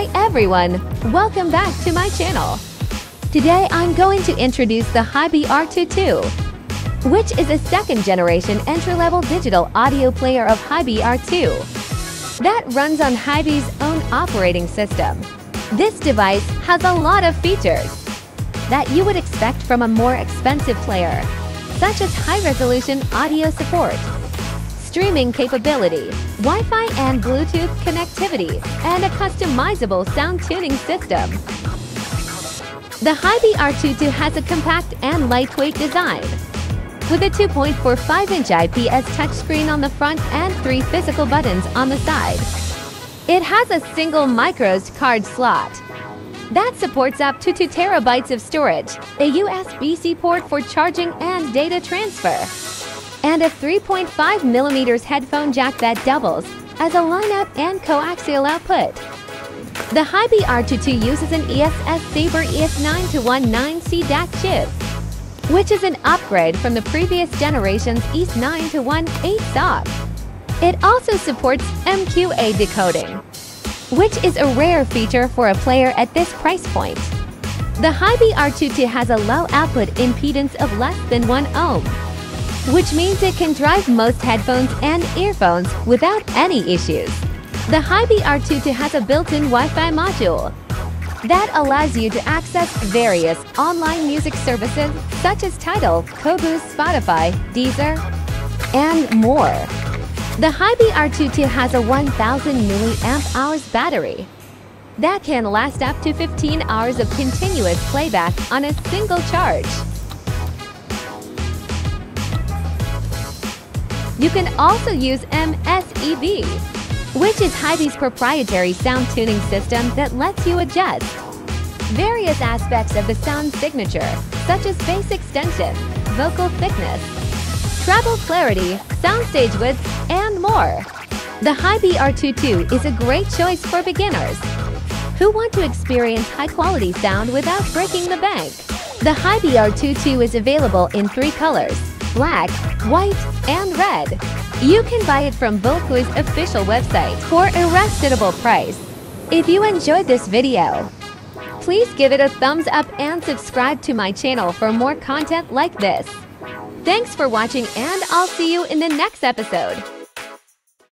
Hi everyone! Welcome back to my channel. Today I'm going to introduce the HiBy R22, which is a second generation entry-level digital audio player of HiBy R2 that runs on HiBy's own operating system. This device has a lot of features that you would expect from a more expensive player, such as high-resolution audio support, streaming capability, Wi-Fi and Bluetooth connectivity, and a customizable sound tuning system. The HiBy R22 has a compact and lightweight design, with a 2.45-inch IPS touchscreen on the front and three physical buttons on the side. It has a single microSD card slot that supports up to 2 terabytes of storage, a USB-C port for charging and data transfer, and a 3.5 millimeters headphone jack that doubles as a lineup and coaxial output. The HiBy R22 uses an ESS Sabre ES9219C DAC chip, which is an upgrade from the previous generation's ES9-18 SoC. It also supports MQA decoding, which is a rare feature for a player at this price point. The HiBy R22 has a low output impedance of less than 1 ohm, which means it can drive most headphones and earphones without any issues. The HiBy R22 has a built-in Wi-Fi module that allows you to access various online music services such as Tidal, Qobuz, Spotify, Deezer, and more. The HiBy R22 has a 1000 milliamp hours battery that can last up to 15 hours of continuous playback on a single charge. You can also use MSEB, which is HiBy's proprietary sound tuning system that lets you adjust various aspects of the sound signature, such as bass extension, vocal thickness, treble clarity, soundstage width, and more. The HiBy R22 is a great choice for beginners who want to experience high-quality sound without breaking the bank. The HiBy R22 is available in three colors, black, white, and red. You can buy it from Volkoi's official website for a reasonable price. If you enjoyed this video, please give it a thumbs up and subscribe to my channel for more content like this. Thanks for watching and I'll see you in the next episode.